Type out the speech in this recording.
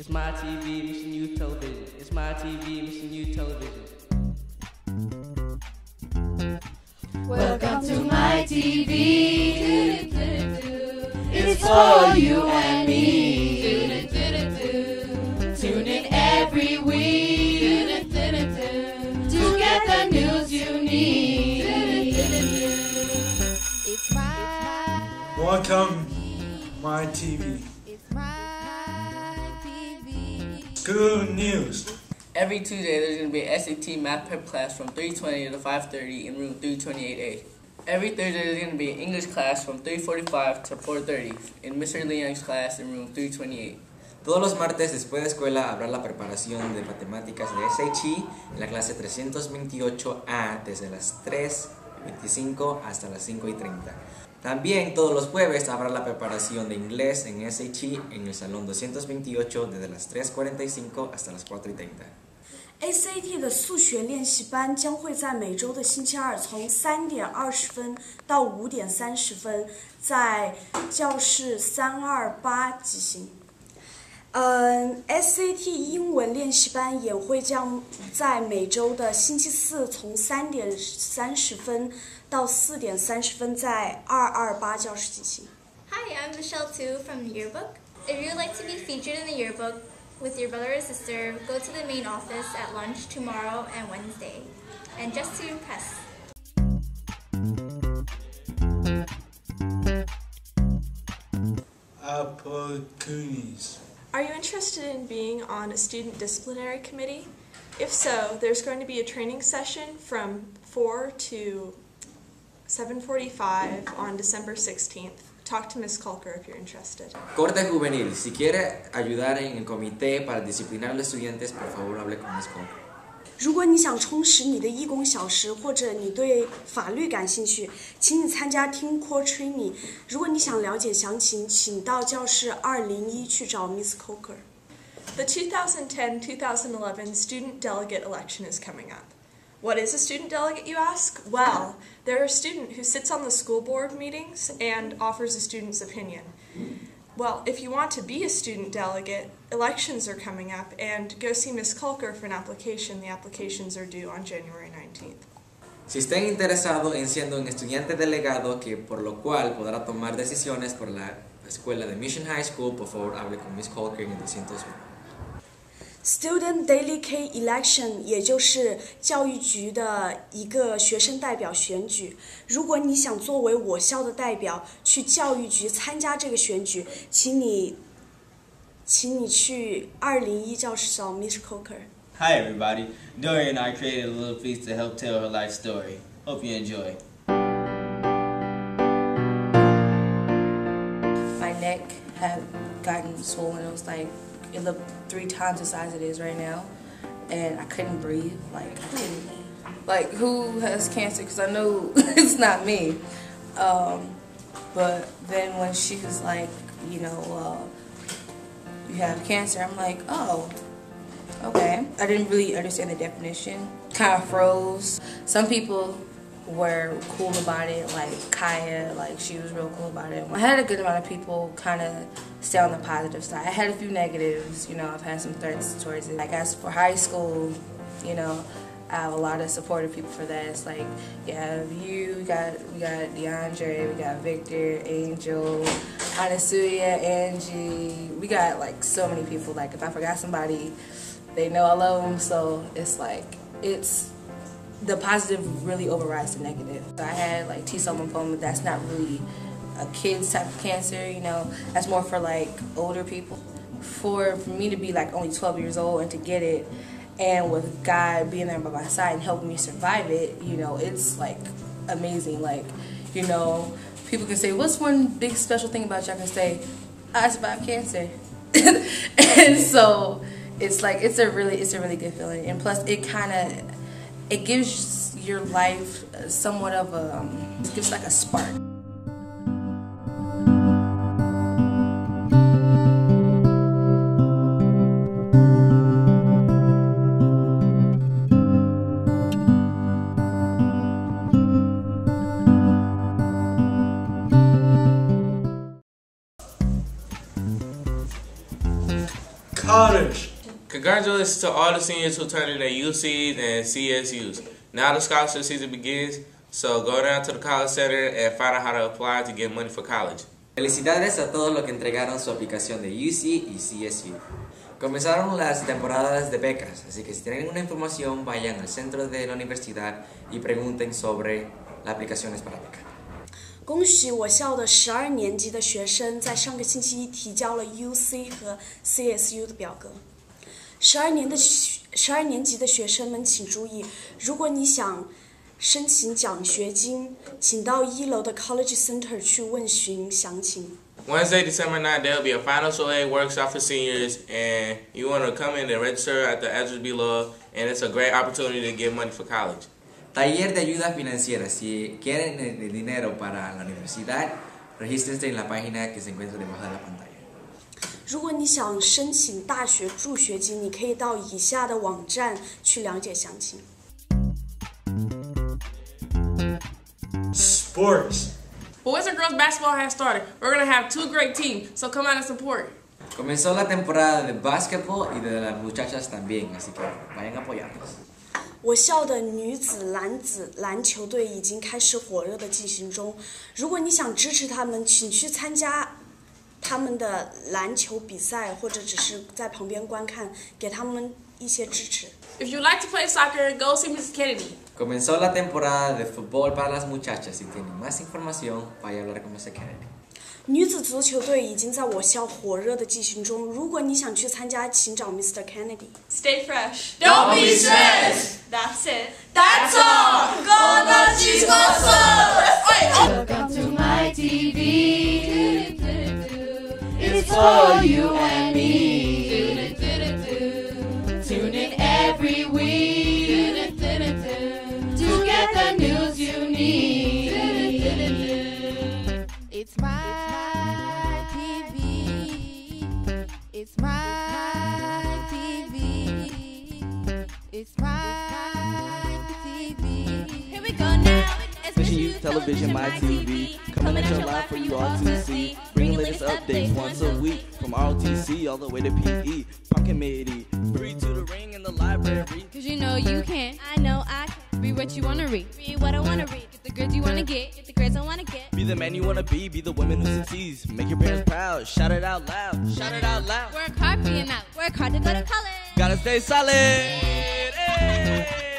It's my TV, Mission Youth Television. It's my TV, Mission Youth Television. Welcome to my TV. It's for you and me. Tune in every week to get the news you need. It's my, Welcome, my TV. Good news. Every Tuesday, there's going to be an SAT math prep class from 3:20 to 5:30 in room 328A. Every Thursday, there's going to be an English class from 3:45 to 4:30 in Mr. Leong's class in room 328. Todos los martes después de escuela habrá la preparación de matemáticas de SHE en la clase 328A desde las 3.25 hasta las 5.30. También todos los jueves habrá la preparación de inglés en SHE en el salón 228 desde las 3.45 hasta las 4.30. ACT 的数学练习班将会在每周的星期二从三点二十分到五点三十分，在教室三二八进行。嗯，SAT 英文练习班也会将在每周的星期四从三点三十分 到四点三十分在二二八教室进行。 Hi, I'm Michelle Tu from the yearbook. If you would like to be featured in the yearbook with your brother or sister, go to the main office at lunch tomorrow and Wednesday. And just to impress. Opportunities. Are you interested in being on a student disciplinary committee? If so, there's going to be a training session from 4 to 7.45 on December 16th. Talk to Ms. Culker if you're interested. Corte Juvenil, si quiere ayudar en el comité para disciplinar a los estudiantes, por favor hable con Ms. Culker. 如果你想充实你的义工小时，或者你对法律感兴趣，请你参加 Teen Court Training。如果你想了解详情，请到教室二零一去找 Miss Coker。The 2010-2011 student delegate election is coming up. What is a student delegate, you ask? Well, they're a student who sits on the school board meetings and offers a student's opinion. Well, if you want to be a student delegate, elections are coming up, and go see Miss Culker for an application. The applications are due on January 19th. Si estén interesados en siendo un estudiante delegado que por lo cual podrá tomar decisiones por la escuela de Mission High School, por favor hable con Miss Colker en el 201. Student Delegate Election，也就是教育局的一个学生代表选举。如果你想作为我校的代表去教育局参加这个选举，请你，请你去二零一教室找 Miss Coker。Hi everybody, Dory and I created a little piece to help tell her life story. Hope you enjoy. My neck had gotten swollen. It was like it looked three times the size it is right now, and I couldn't breathe. Like couldn't. Like who has cancer? Because I know it's not me. Um, but then when she was like, you know, uh, you have cancer, I'm like, oh, okay. I didn't really understand the definition. Kind of froze. Some people were cool about it, like Kaya, like she was real cool about it. I had a good amount of people kind of stay on the positive side. I had a few negatives, you know, I've had some threats towards it. Like as for high school, you know, I have a lot of supportive people for that. Like you have you, we got we got DeAndre, we got Victor, Angel, Anasuya, Angie. We got like so many people. Like if I forgot somebody, they know I love them. So it's like it's the positive really overrides the negative. So I had like T cell lymphoma. That's not really a kid's type of cancer. You know, that's more for like older people. For for me to be like only 12 years old and to get it, and with God being there by my side and helping me survive it, you know, it's like amazing. Like, you know, people can say, "What's one big special thing about you?" I can say, "I survived cancer," and so it's like it's a really it's a really good feeling. And plus, it kind of it gives your life somewhat of a um, it gives like a spark. College. Congratulations to all the seniors who turned in their UCs and CSUs. Now the scholarship season begins, so go down to the college center and find out how to apply to get money for college. Felicidades a todos los que entregaron su aplicación de UC y CSU. Comenzaron las temporadas de becas, así que si tienen alguna información vayan al centro de la universidad y pregunten sobre las aplicaciones para beca. 恭喜我校的十二年级的学生在上个星期一提交了 UC 和 CSU 的表格。十二年的学十二年级的学生们请注意，如果你想申请奖学金，请到一楼的 College Center 去问询详情。Wednesday, December 9th, there will be a financial aid workshop for seniors, and you want to come in and register at the address below, and it's a great opportunity to get money for college. Taller de ayuda financiera. Si quieren el el dinero para la universidad, regístrense en la página que se encuentra debajo de la pantalla. 如果你想申请大学助学金，你可以到以下的网站去了解详情。 Sports. Boys and girls basketball has started. We're gonna have two great teams, so come out and support. Comenzó la temporada de básquetbol y de las muchachas también, así que vayan a apoyarnos. 我校的女子、男子篮球队已经开始火热的进行中。如果你想支持他们，请去参加他们的篮球比赛，或者只是在旁边观看，给他们一些支持。If you like to play soccer, go see Mrs. Kennedy. Comenzó la temporada de fútbol para las muchachas. Si tienen más información, vaya a hablar con Mr. Kennedy. 女子足球队已经在我校火热的进行中。如果你想去参加，请找 Mr. Kennedy。 Stay fresh. Don't be stressed. That's it. That's all. Go Dutchies, go Welcome to my TV. It's for you and me. Television, My TV, coming at your live for you all to see. Bringing latest updates once a week from ROTC all the way to PE. Punk committee, free to the ring in the library. Cause you know you can. I know I can. Read what you wanna read. Read what I wanna read. Get the grades you wanna get. Get the grades I wanna get. Be the man you wanna be, be the woman who succeeds. Make your parents proud, shout it out loud, shout it out loud. Work hard for your knowledge. Work hard to go to college. Gotta stay solid. Hey!